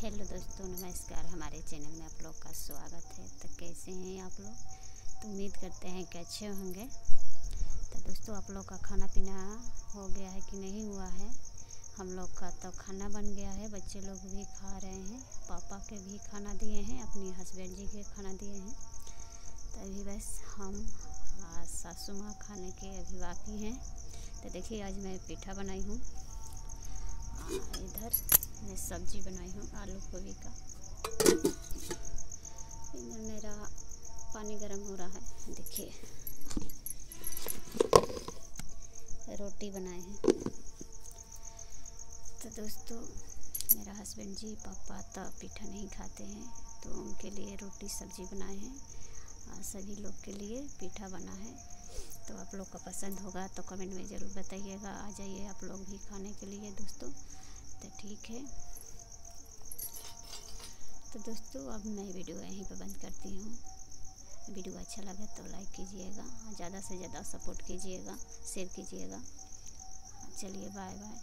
Hello दोस्तों, नमस्कार। हमारे चैनल में आप लोग का स्वागत है। तो कैसे हैं आप लोग? तो उम्मीद करते हैं कि अच्छे होंगे। तो दोस्तों, आप लोग का खाना पीना हो गया है कि नहीं हुआ है? हम लोग का तो खाना बन गया है। बच्चे लोग भी खा रहे हैं। पापा के भी खाना दिए हैं। अपने हस्बैंड जी के खाना दिए हैं। तो अभी बस हम सासू माँ खाने के अभी बाकी हैं। तो देखिए, आज मैं पीठा बनाई हूँ। मैं सब्ज़ी बनाई हूँ, आलू गोभी का। इधर मेरा पानी गर्म हो रहा है, देखिए। रोटी बनाए हैं। तो दोस्तों, मेरा हस्बैंड जी पापा तो पीठा नहीं खाते हैं तो उनके लिए रोटी सब्ज़ी बनाए हैं। और सभी लोग के लिए पीठा बना है। तो आप लोग का पसंद होगा तो कमेंट में ज़रूर बताइएगा। आ जाइए आप लोग भी खाने के लिए, दोस्तों। तो ठीक है? तो दोस्तों, अब मैं वीडियो यहीं पर बंद करती हूँ। वीडियो अच्छा लगे तो लाइक कीजिएगा और ज़्यादा से ज़्यादा सपोर्ट कीजिएगा शेयर कीजिएगा। चलिए बाय बाय